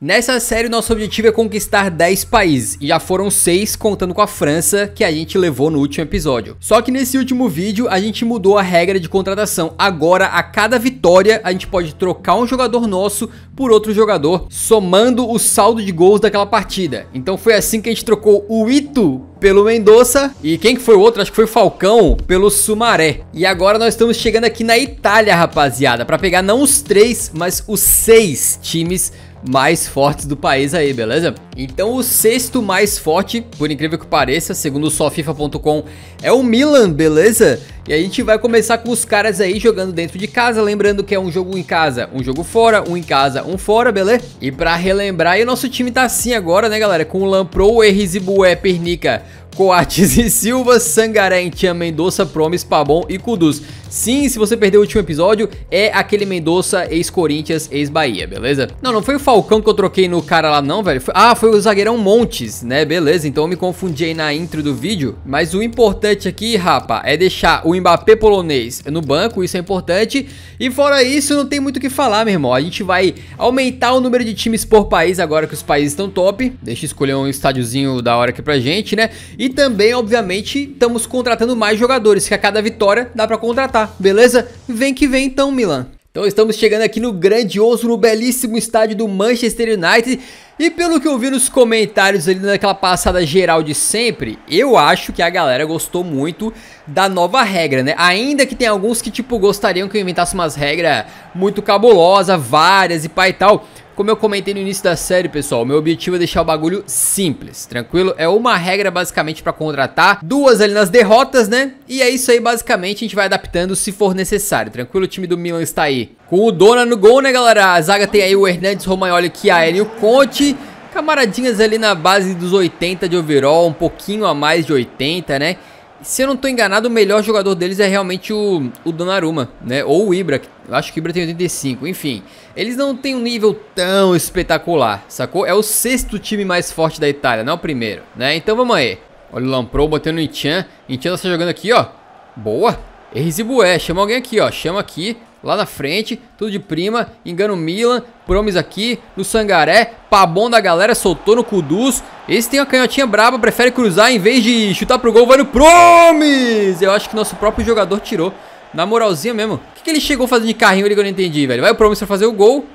Nessa série, nosso objetivo é conquistar 10 países, e já foram 6 contando com a França, que a gente levou no último episódio. Só que nesse último vídeo, a gente mudou a regra de contratação. Agora, a cada vitória, a gente pode trocar um jogador nosso por outro jogador, somando o saldo de gols daquela partida. Então foi assim que a gente trocou o Ito pelo Mendonça e quem que foi o outro? Acho que foi o Falcão pelo Sumaré. E agora nós estamos chegando aqui na Itália, rapaziada, para pegar não os três, mas os seis times mais fortes do país aí, beleza? Então o sexto mais forte, por incrível que pareça, segundo o sofifa.com, é o Milan, beleza? E a gente vai começar com os caras aí jogando dentro de casa, lembrando que é um jogo em casa, um jogo fora, um em casa, um fora, beleza? E pra relembrar, e o nosso time tá assim agora, né galera? Com o Lampro, Errizibué, Pernica, Coates e Silva, Sangaré, Entian, Mendonça, Promes, Pabon e Kudus. Sim, se você perdeu o último episódio, é aquele Mendonça, ex-Corinthians, ex-Bahia, beleza? Não, não foi o Falcão que eu troquei no cara lá não, velho. Foi... Ah, foi o zagueirão Montes, né? Beleza, então eu me confundi aí na intro do vídeo. Mas o importante aqui, rapa, é deixar o Mbappé polonês no banco, isso é importante. E fora isso, não tem muito o que falar, meu irmão. A gente vai aumentar o número de times por país agora que os países estão top. Deixa eu escolher um estádiozinho da hora aqui pra gente, né? E também, obviamente, estamos contratando mais jogadores, que a cada vitória dá pra contratar beleza? Vem que vem então, Milan. Então estamos chegando aqui no grandioso, no belíssimo estádio do Manchester United e pelo que eu vi nos comentários ali naquela passada geral de sempre, eu acho que a galera gostou muito da nova regra, né? Ainda que tem alguns que tipo gostariam que eu inventasse umas regras muito cabulosas, várias e pai e tal. Como eu comentei no início da série, pessoal, meu objetivo é deixar o bagulho simples, tranquilo? É uma regra basicamente para contratar, duas ali nas derrotas, né? E é isso aí, basicamente, a gente vai adaptando se for necessário, tranquilo? O time do Milan está aí com o Dona no gol, né, galera? A zaga tem aí o Hernandes, Romagnoli, Chiaelli e o Conte. Camaradinhas ali na base dos 80 de overall, um pouquinho a mais de 80, né? Se eu não tô enganado, o melhor jogador deles é realmente o, o Donnarumma, né? Ou o Ibra, acho que o Ibra tem 85, enfim. Eles não têm um nível tão espetacular, sacou? É o sexto time mais forte da Itália, não é o primeiro, né? Então vamos aí. Olha o Lampro botando no Inchan. Inchan tá jogando aqui, ó. Boa. Erzibué, chama alguém aqui, ó. Chama aqui, lá na frente, tudo de prima. Engana o Milan, Promes aqui, no Sangaré. Pabon da galera, soltou no Kudus. Esse tem uma canhotinha braba, prefere cruzar em vez de chutar pro gol, vai no Promes! Eu acho que nosso próprio jogador tirou. Na moralzinha mesmo. O que, que ele chegou fazendo de carrinho ali que eu não entendi, velho? Vai o Promise pra fazer o gol?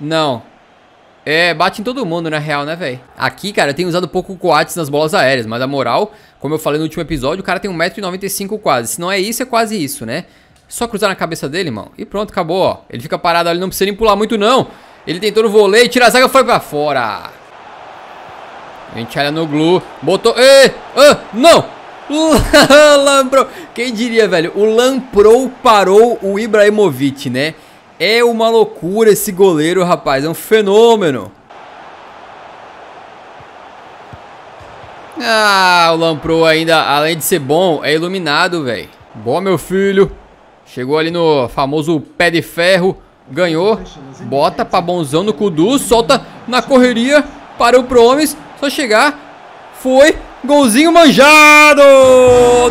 Não. É, bate em todo mundo, na real, né, velho? Aqui, cara, eu tenho usado pouco Coates nas bolas aéreas, mas a moral, como eu falei no último episódio, o cara tem 1,95m quase. Se não é isso, é quase isso, né? Só cruzar na cabeça dele, irmão. E pronto, acabou, ó. Ele fica parado ali, não precisa nem pular muito, não. Ele tentou no voleio, tira a zaga, foi pra fora. A gente olha no glue, botou... Ê! Ah, não! Lampro, quem diria, velho? O Lampro parou o Ibrahimovic, né? É uma loucura esse goleiro, rapaz. É um fenômeno. Ah, o Lampro ainda, além de ser bom, é iluminado, velho. Boa, meu filho. Chegou ali no famoso pé de ferro. Ganhou. Bota pra bonzão no Kudu. Solta na correria. Parou pro homens. Só chegar. Foi. Golzinho manjado!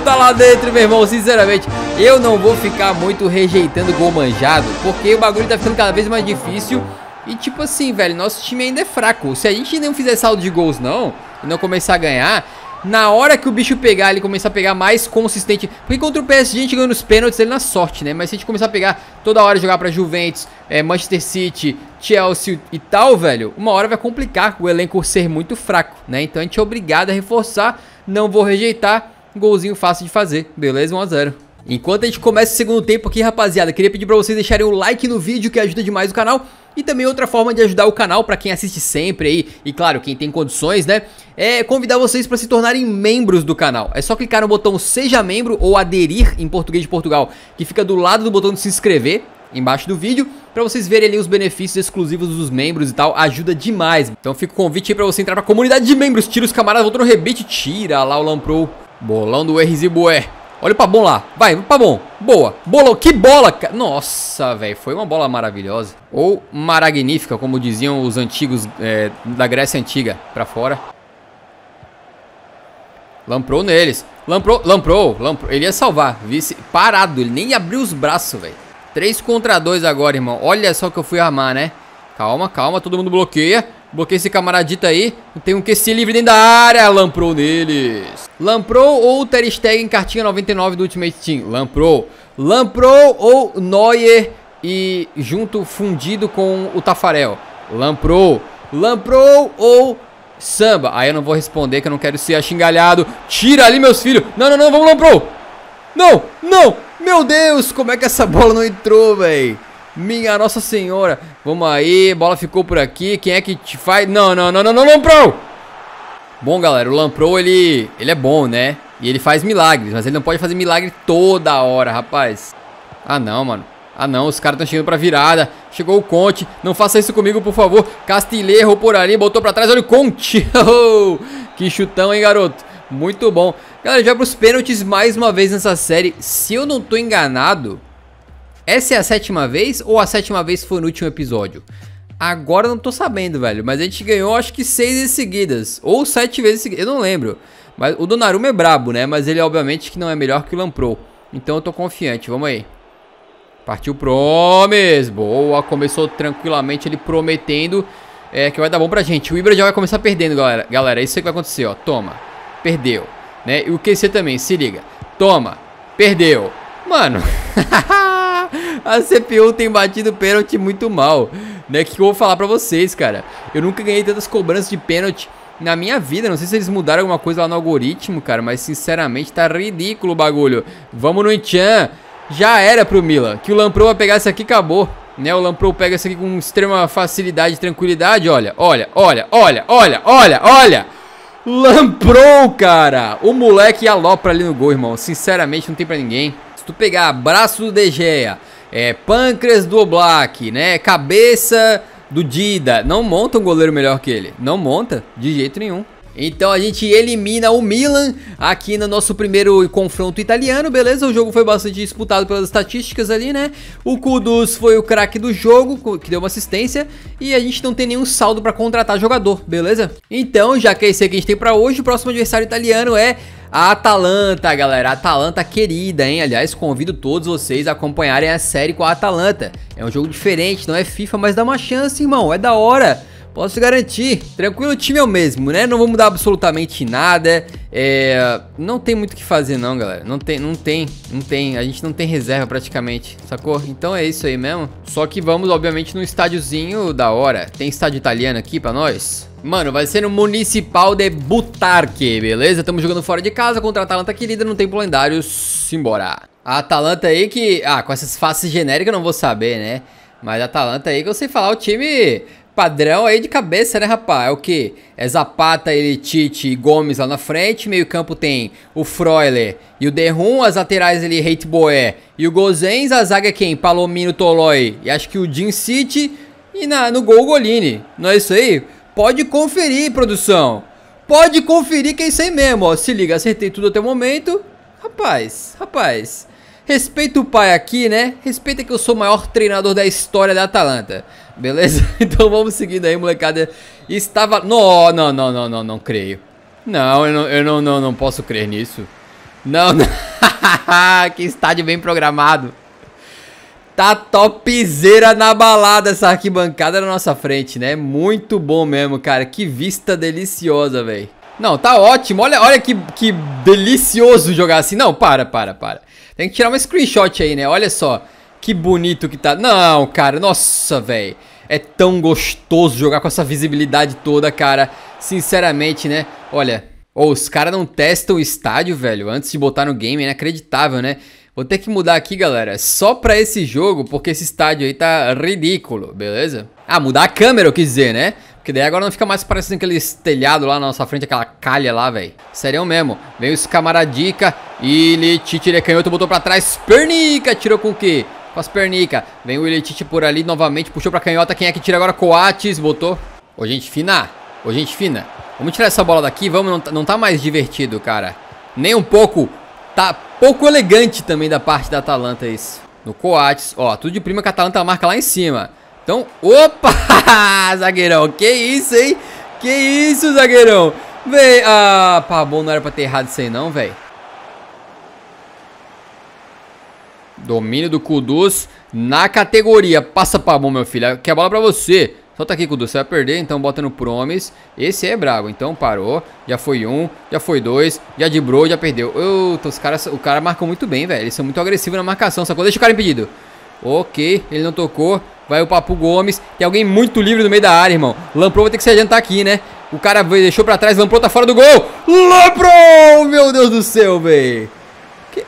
Tá lá dentro, meu irmão. Sinceramente, eu não vou ficar muito rejeitando gol manjado, porque o bagulho tá ficando cada vez mais difícil. E tipo assim, velho, nosso time ainda é fraco. Se a gente não fizer saldo de gols, não, e não começar a ganhar, na hora que o bicho pegar, ele começar a pegar mais consistente. Porque contra o PSG a gente ganhou nos pênaltis ele na sorte, né? Mas se a gente começar a pegar toda hora jogar pra Juventus, é, Manchester City, Chelsea e tal, velho, uma hora vai complicar o elenco ser muito fraco, né? Então a gente é obrigado a reforçar. Não vou rejeitar. Golzinho fácil de fazer, beleza? 1x0. Enquanto a gente começa o segundo tempo aqui, rapaziada, queria pedir pra vocês deixarem o like no vídeo que ajuda demais o canal e também outra forma de ajudar o canal para quem assiste sempre aí, e claro, quem tem condições, né, é convidar vocês para se tornarem membros do canal. É só clicar no botão seja membro ou aderir em português de Portugal, que fica do lado do botão de se inscrever, embaixo do vídeo, para vocês verem ali os benefícios exclusivos dos membros e tal, ajuda demais. Então fica o convite aí pra você entrar pra comunidade de membros, tira os camaradas, voltou no rebite, tira lá o Lampro, bolão do Erzibué. Olha o Pabon lá. Vai, Pabon. Boa. Bolou. Que bola, cara. Nossa, velho. Foi uma bola maravilhosa. Ou maragnífica, como diziam os antigos é, da Grécia Antiga. Pra fora. Lamprou neles. Lamprou, lamprou, lamprou. Ele ia salvar. Vice parado. Ele nem abriu os braços, velho. 3 contra 2 agora, irmão. Olha só que eu fui armar, né? Calma, calma. Todo mundo bloqueia. Bloqueei esse camaradita aí. Tem um QC livre dentro da área. Lamprou neles. Lamprou ou Ter Stegen cartinha 99 do Ultimate Team? Lamprou. Lamprou ou Neuer e junto fundido com o Tafarel? Lamprou. Lamprou ou Samba? Aí eu não vou responder que eu não quero ser xingalhado. Tira ali, meus filhos. Não, não, não. Vamos, Lamprou. Não, não. Meu Deus, como é que essa bola não entrou, velho? Minha Nossa Senhora. Vamos aí, bola ficou por aqui. Quem é que te faz? Não, não, não, não, não, Lamprou! Bom, galera, o Lamprou, ele, ele é bom, né? E ele faz milagres, mas ele não pode fazer milagre toda hora, rapaz. Ah, não, mano. Ah, não, os caras estão chegando pra virada. Chegou o Conte. Não faça isso comigo, por favor. Castilheiro por ali, botou pra trás. Olha o Conte. Oh, que chutão, hein, garoto. Muito bom. Galera, já pros pênaltis mais uma vez nessa série. Se eu não tô enganado, essa é a sétima vez ou a sétima vez foi no último episódio? Agora eu não tô sabendo, velho. Mas a gente ganhou acho que seis seguidas. Ou sete vezes seguidas. Eu não lembro. Mas o Donnarumma é brabo, né? Mas ele obviamente que não é melhor que o Lampro. Então eu tô confiante. Vamos aí. Partiu Promes. Boa. Começou tranquilamente ele prometendo é, que vai dar bom pra gente. O Ibra já vai começar perdendo, galera. Galera, é isso que vai acontecer, ó. Toma. Perdeu. Né? E o QC também, se liga. Toma. Perdeu. Mano. a CPU tem batido pênalti muito mal. Né? Que eu vou falar pra vocês, cara. Eu nunca ganhei tantas cobranças de pênalti na minha vida. Não sei se eles mudaram alguma coisa lá no algoritmo, cara. Mas sinceramente tá ridículo o bagulho. Vamos no Inchan. Já era pro Milan. Que o Lampro vai pegar isso aqui acabou. Né? O Lampro pega isso aqui com extrema facilidade e tranquilidade. Olha, olha, olha, olha, olha, olha, olha. Lamprou, cara. O moleque alopra ali no gol, irmão. Sinceramente, não tem pra ninguém. Se tu pegar braço do De Gea, é, pâncreas do Oblak, né? Cabeça do Dida. Não monta um goleiro melhor que ele. Não monta, de jeito nenhum. Então a gente elimina o Milan aqui no nosso primeiro confronto italiano, beleza? O jogo foi bastante disputado pelas estatísticas ali, né? O Kudus foi o craque do jogo, que deu uma assistência, e a gente não tem nenhum saldo para contratar jogador, beleza? Então, já que é esse aqui a gente tem para hoje, o próximo adversário italiano é a Atalanta, galera, a Atalanta querida, hein? Aliás, convido todos vocês a acompanharem a série com a Atalanta. É um jogo diferente, não é FIFA, mas dá uma chance, irmão, é da hora. Posso garantir. Tranquilo, o time é o mesmo, né? Não vou mudar absolutamente nada. É... Não tem muito o que fazer não, galera. Não tem, não tem, não tem. A gente não tem reserva praticamente, sacou? Então é isso aí mesmo. Só que vamos, obviamente, num estádiozinho da hora. Tem estádio italiano aqui pra nós? Mano, vai ser no Municipal de Butarque, beleza? Estamos jogando fora de casa contra a Atalanta querida no Templo Lendário. Simbora. A Atalanta aí que... Ah, com essas faces genéricas eu não vou saber, né? Mas a Atalanta aí que eu sei falar o time padrão aí de cabeça, né, rapaz? É o que? É Zapata, Elitite e Gomes lá na frente. Meio campo tem o Freuler e o Derrum. As laterais ali, Hate Boé e o Gozens. A zaga é quem? Palomino, Tolói e acho que o Jim City. E na, no gol, Golini. Não é isso aí? Pode conferir, produção. Pode conferir que é isso aí mesmo, ó. Se liga, acertei tudo até o momento. Rapaz, rapaz. Respeita o pai aqui, né? Respeita que eu sou o maior treinador da história da Atalanta. Beleza? Então vamos seguindo aí, molecada. Estava... Não, não, não, não, não, não creio. Não, eu não, eu não, não, não posso crer nisso. Não, não. que estádio bem programado. Tá topzera na balada essa arquibancada na nossa frente, né? Muito bom mesmo, cara. Que vista deliciosa, velho. Não, tá ótimo. Olha, olha que, que delicioso jogar assim. Não, para, para, para. Tem que tirar uma screenshot aí, né? Olha só. Que bonito que tá. Não, cara, nossa, velho. É tão gostoso jogar com essa visibilidade toda, cara. Sinceramente, né? Olha, oh, os caras não testam o estádio, velho, antes de botar no game. É inacreditável, né? Vou ter que mudar aqui, galera, só pra esse jogo, porque esse estádio aí tá ridículo, beleza? Ah, mudar a câmera, eu quis dizer, né? Porque daí agora não fica mais parecendo aquele telhado lá na nossa frente, aquela calha lá, velho. Sério mesmo. Veio os camaradica. Ilitite, ele é canhoto, botou pra trás. Pernica, tirou com o quê? Com as pernicas. Vem o Elitite por ali novamente, puxou pra canhota. Quem é que tira agora? Coates, botou. Ô, gente fina. Ô, gente fina. Vamos tirar essa bola daqui, vamos. Não, tá, não tá mais divertido, cara. Nem um pouco. Tá pouco elegante também da parte da Atalanta isso. No Coates. Ó, tudo de prima que a Atalanta marca lá em cima. Então, opa! zagueirão, que isso, hein? Que isso, zagueirão? Vem, ah, pá, bom, não era pra ter errado isso aí não, velho. Domínio do Kudus na categoria. Passa pra mão, meu filho. Que a bola pra você. Solta aqui, Kudu, você vai perder, então bota no Promise. Esse é brabo, então parou. Já foi um, já foi dois, já dibrou, já perdeu. Eita, os caras, o cara marcou muito bem, velho. Eles são muito agressivos na marcação, sacou? Deixa o cara impedido. Ok, ele não tocou. Vai o Papo Gomes. Tem alguém muito livre no meio da área, irmão. Lamprou vai ter que se adiantar aqui, né? O cara deixou pra trás, Lamprou tá fora do gol. Lamprou! Meu Deus do céu, velho.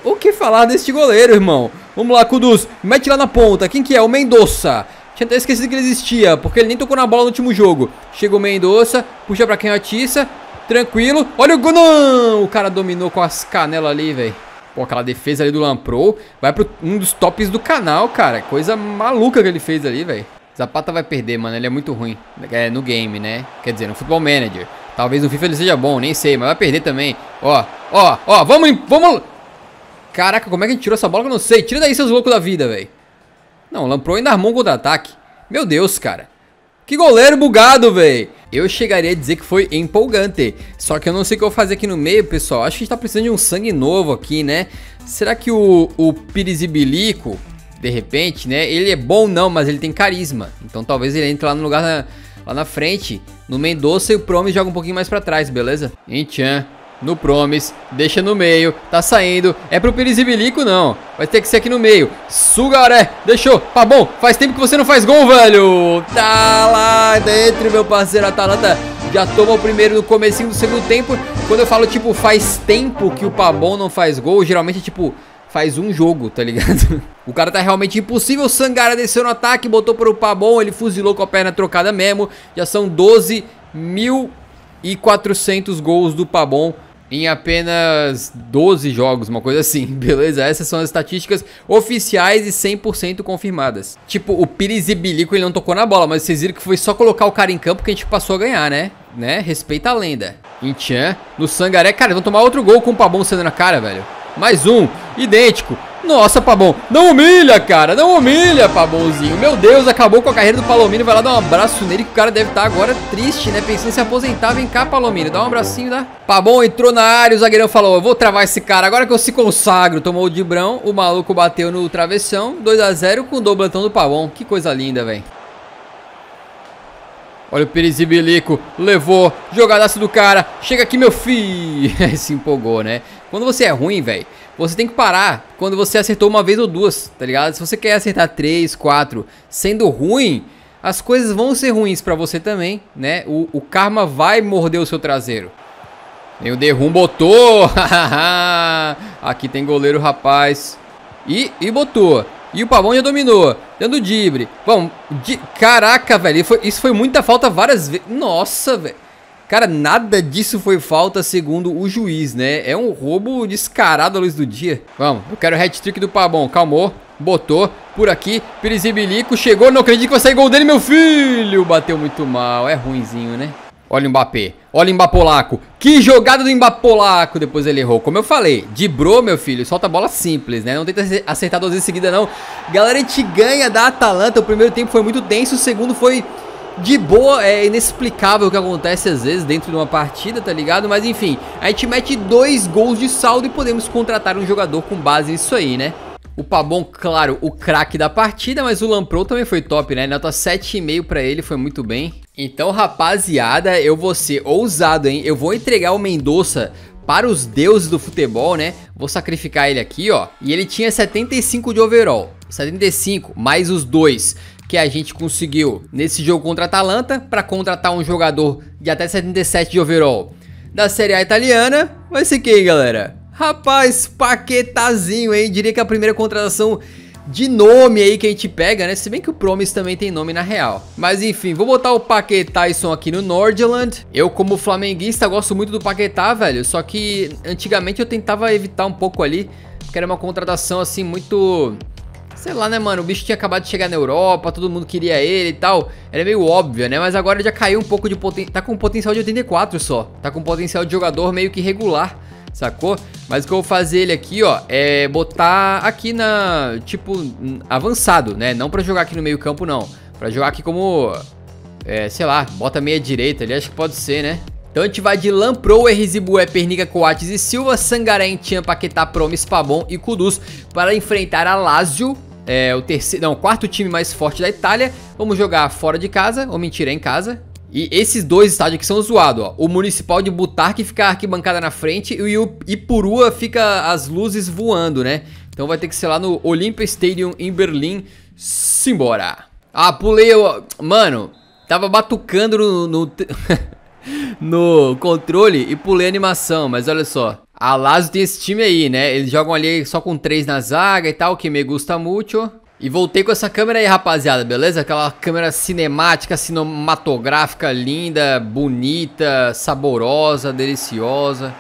O que falar deste goleiro, irmão? Vamos lá, Kudus. Mete lá na ponta. Quem que é? O Mendonça. Tinha até esquecido que ele existia, porque ele nem tocou na bola no último jogo. Chega o Mendonça, puxa pra quem atiça, tranquilo. Olha o gol, não! O cara dominou com as canelas ali, velho. Pô, aquela defesa ali do Lampro vai pro um dos tops do canal, cara. Coisa maluca que ele fez ali, velho. Zapata vai perder, mano. Ele é muito ruim. É, no game, né? Quer dizer, no Futebol Manager. Talvez no FIFA ele seja bom, nem sei, mas vai perder também. Ó, ó, ó, vamos, vamos... Caraca, como é que a gente tirou essa bola eu não sei? Tira daí seus loucos da vida, velho. Não, Lamprou ainda armou um contra-ataque. Meu Deus, cara. Que goleiro bugado, velho. Eu chegaria a dizer que foi empolgante. Só que eu não sei o que eu vou fazer aqui no meio, pessoal. Acho que a gente tá precisando de um sangue novo aqui, né? Será que o, o Pirizibilico, de repente, né? Ele é bom não, mas ele tem carisma. Então talvez ele entre lá no lugar na, lá na frente. No Mendonça e o Promise joga um pouquinho mais pra trás, beleza? Enchan no Promise, deixa no meio, tá saindo, é pro Perizibilico não, vai ter que ser aqui no meio, Sugaré, deixou, tá bom, faz tempo que você não faz gol, velho, tá lá dentro, meu parceiro, Atalanta. Já toma o primeiro no comecinho do segundo tempo, quando eu falo, tipo, faz tempo que o Pabon não faz gol, geralmente é, tipo, faz um jogo, tá ligado? o cara tá realmente impossível, Sangara desceu no ataque, botou pro Pabon, ele fuzilou com a perna trocada mesmo, já são 12 mil e 400 gols do Pabon em apenas 12 jogos, uma coisa assim, beleza? Essas são as estatísticas oficiais e 100% confirmadas. Tipo, o Pires e Bilico ele não tocou na bola, mas vocês viram que foi só colocar o cara em campo que a gente passou a ganhar, né? Né? Respeita a lenda. Inchan, no Sangaré, cara, vão tomar outro gol com o Pabon sendo na cara, velho. Mais um, idêntico. Nossa, Pabon, não humilha, cara, não humilha, Pabonzinho. Meu Deus, acabou com a carreira do Palomino. Vai lá dar um abraço nele que o cara deve estar tá agora triste, né? Pensando em se aposentar. Vem cá, Palomino, dá um abracinho, dá. Pabon entrou na área, o zagueirão falou, eu vou travar esse cara agora que eu se consagro. Tomou o Dibrão, o maluco bateu no travessão, 2 a 0 com o dobletão do Pabon. Que coisa linda, velho. Olha o Perizibilico, levou, jogadaço do cara, chega aqui meu filho, se empolgou, né? Quando você é ruim, velho, você tem que parar quando você acertou uma vez ou duas, tá ligado? Se você quer acertar três, quatro, sendo ruim, as coisas vão ser ruins pra você também, né? O, o karma vai morder o seu traseiro. Tem o Derrum botou, aqui tem goleiro, rapaz. E, e botou. E o Pavão já dominou. Dando dibre. Vamos. Di... Caraca, velho. Foi... Isso foi muita falta várias vezes. Nossa, velho. Cara, nada disso foi falta segundo o juiz, né? É um roubo descarado à luz do dia. Vamos, eu quero o hat-trick do Pabon. Calmou, botou por aqui. Pirizibilico chegou. Não acredito que vai sair gol dele, meu filho. Bateu muito mal. É ruinzinho, né? Olha o Mbappé. Olha o Mbapolaco. Que jogada do Mbapolaco. Depois ele errou. Como eu falei, Dibrou, meu filho, solta a bola simples, né? Não tenta acertar duas vezes seguida, não. Galera, a gente ganha da Atalanta. O primeiro tempo foi muito tenso. O segundo foi de boa. É inexplicável o que acontece às vezes dentro de uma partida, tá ligado? Mas enfim, a gente mete dois gols de saldo e podemos contratar um jogador com base nisso aí, né? O Pabon, claro, o craque da partida, mas o Lampro também foi top, né? Nota 7,5 pra ele, foi muito bem. Então, rapaziada, eu vou ser ousado, hein? Eu vou entregar o Mendonça para os deuses do futebol, né? Vou sacrificar ele aqui, ó. E ele tinha 75 de overall. 75, mais os dois que a gente conseguiu nesse jogo contra a Atalanta para contratar um jogador de até 77 de overall da Série A italiana. Vai ser quem, galera? Rapaz, Paquetazinho, hein? Diria que é a primeira contratação de nome aí que a gente pega, né? Se bem que o Promise também tem nome na real. Mas enfim, vou botar o Paquetáson aqui no Nordland. Eu, como flamenguista, gosto muito do Paquetá, velho. Só que antigamente eu tentava evitar um pouco ali, porque era uma contratação assim muito... Sei lá, né, mano? O bicho tinha acabado de chegar na Europa, todo mundo queria ele e tal. Era meio óbvio, né? Mas agora já caiu um pouco de potencial. Tá com potencial de 84 só. Tá com potencial de jogador meio que regular sacou? Mas o que eu vou fazer ele aqui, ó, é botar aqui na, tipo, avançado, né? Não pra jogar aqui no meio campo, não. Pra jogar aqui como, é, sei lá, bota meia direita ali, acho que pode ser, né? Então a gente vai de Lampro, Erzibué, Perniga, Coates e Silva, Sangaré, Tian, Paquetá, Promis, Pabon e Kudus para enfrentar a Lazio É o terceiro, não, o quarto time mais forte da Itália. Vamos jogar fora de casa, ou mentira, é em casa. E esses dois estádios aqui são zoados, ó. O Municipal de Butarque fica a arquibancada na frente e o Ipurua fica as luzes voando, né? Então vai ter que ser lá no Olympia Stadium em Berlim. Simbora. Ah, pulei, mano, tava batucando no, no, no controle e pulei a animação, mas olha só. A Lazio tem esse time aí, né? Eles jogam ali só com três na zaga e tal, que me gusta muito. E voltei com essa câmera aí, rapaziada, beleza? Aquela câmera cinemática, cinematográfica, linda, bonita, saborosa, deliciosa.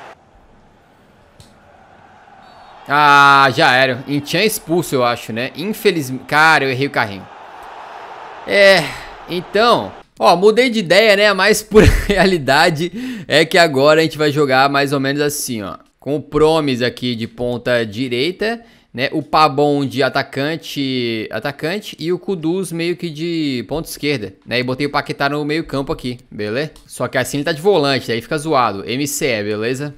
Ah, já era. Intian expulso, eu acho, né? Infelizmente... Cara, eu errei o carrinho. É... Então... Ó, mudei de ideia, né? Mas por realidade é que agora a gente vai jogar mais ou menos assim, ó. Com o Promis aqui de ponta direita né? O Pabon de atacante, atacante e o Kuduz meio que de ponta esquerda, né? E botei o Paquetá no meio campo aqui, beleza? Só que assim ele tá de volante, daí fica zoado. MCE, beleza?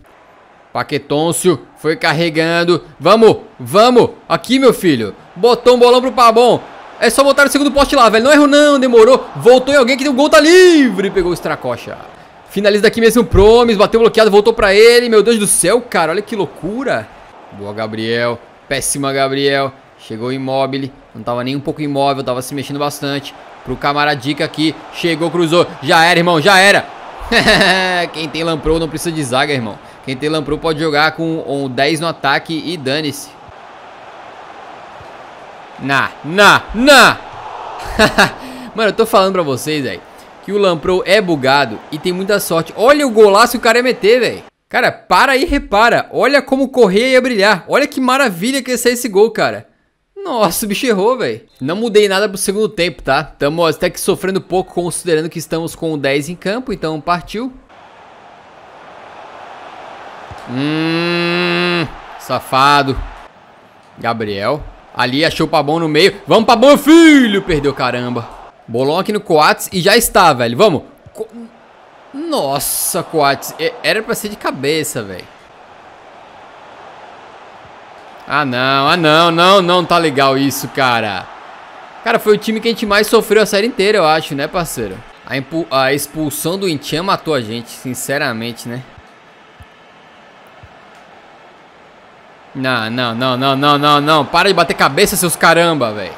Paquetôncio foi carregando. Vamos, vamos. Aqui, meu filho. Botou um bolão pro Pabon. É só botar no segundo poste lá, velho. Não erro não, demorou. Voltou em alguém que deu um gol, tá livre. Pegou o Stracocha. Finaliza daqui mesmo Promis, bateu bloqueado, voltou pra ele. Meu Deus do céu, cara, olha que loucura. Boa, Gabriel. Péssima, Gabriel. Chegou imóvel. Não tava nem um pouco imóvel, tava se mexendo bastante. Pro camaradica aqui. Chegou, cruzou. Já era, irmão, já era. Quem tem Lamprou não precisa de zaga, irmão. Quem tem Lamprou pode jogar com um 10 no ataque e dane-se. Na, na, na. Mano, eu tô falando pra vocês, velho, que o Lamprou é bugado e tem muita sorte. Olha o golaço que o cara ia meter, velho. Cara, para e repara. Olha como o Correia ia brilhar. Olha que maravilha que ia ser esse gol, cara. Nossa, o bicho errou, velho. Não mudei nada pro segundo tempo, tá? Tamo até que sofrendo pouco, considerando que estamos com 10 em campo, então partiu. Hum, safado. Gabriel. Ali, achou o Pabon no meio. Vamos, Pabon, filho! Perdeu, caramba. Bolão aqui no Coates e já está, velho. Vamos. Nossa, Coates. Era pra ser de cabeça, velho. Ah, não. Ah, não. Não, não tá legal isso, cara. Cara, foi o time que a gente mais sofreu a série inteira, eu acho, né, parceiro? A, a expulsão do Intian matou a gente, sinceramente, né? Não, não, não, não, não, não, não. Para de bater cabeça, seus caramba, velho.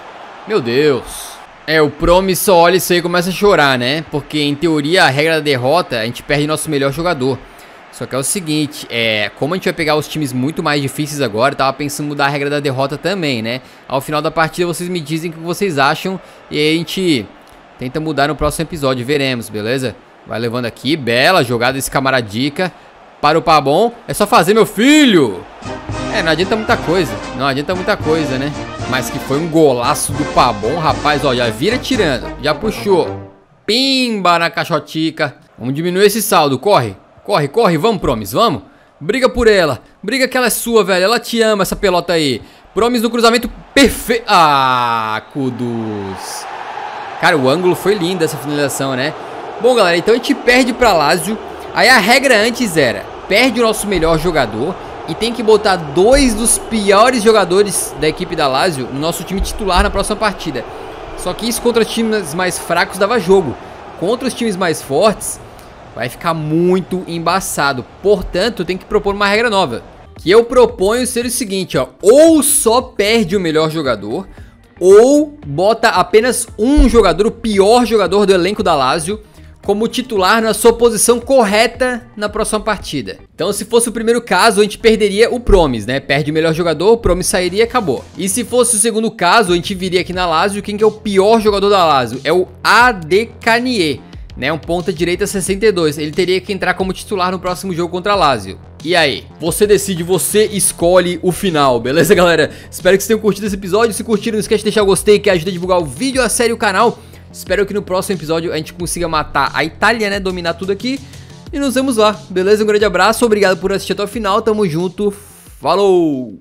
Meu Deus. É, o Promis só olha isso aí e começa a chorar, né? Porque, em teoria, a regra da derrota, a gente perde nosso melhor jogador. Só que é o seguinte, é, como a gente vai pegar os times muito mais difíceis agora, tava pensando em mudar a regra da derrota também, né? Ao final da partida vocês me dizem o que vocês acham e aí a gente tenta mudar no próximo episódio, veremos, beleza? Vai levando aqui, bela jogada desse camaradica para o Pabon. É só fazer, meu filho! É, não adianta muita coisa, não adianta muita coisa, né? Mas que foi um golaço do Pabon, rapaz, ó, já vira tirando, já puxou. Pimba na caixotica. Vamos diminuir esse saldo, corre, corre, corre, vamos, Promis, vamos. Briga por ela, briga que ela é sua, velho, ela te ama, essa pelota aí. Promis no cruzamento perfeito. Ah, Kudus. Cara, o ângulo foi lindo essa finalização, né? Bom, galera, então a gente perde pra Lazio. Aí a regra antes era, perde o nosso melhor jogador e tem que botar dois dos piores jogadores da equipe da Lazio no nosso time titular na próxima partida. Só que isso contra times mais fracos dava jogo. Contra os times mais fortes vai ficar muito embaçado. Portanto, tem que propor uma regra nova. Que eu proponho ser o seguinte, ó. Ou só perde o melhor jogador, ou bota apenas um jogador, o pior jogador do elenco da Lazio, como titular na sua posição correta na próxima partida. Então, se fosse o primeiro caso, a gente perderia o Promis, né? Perde o melhor jogador, o Promis sairia e acabou. E se fosse o segundo caso, a gente viria aqui na Lazio, quem que é o pior jogador da Lazio? É o Adekanier, né? Um ponta direita 62. Ele teria que entrar como titular no próximo jogo contra a Lazio. E aí? Você decide, você escolhe o final, beleza, galera? Espero que vocês tenham curtido esse episódio. Se curtiram, não esquece de deixar o gostei, que ajuda a divulgar o vídeo, a série e o canal. Espero que no próximo episódio a gente consiga matar a Itália, né? Dominar tudo aqui. E nos vemos lá, beleza? Um grande abraço, obrigado por assistir até o final, tamo junto, falou!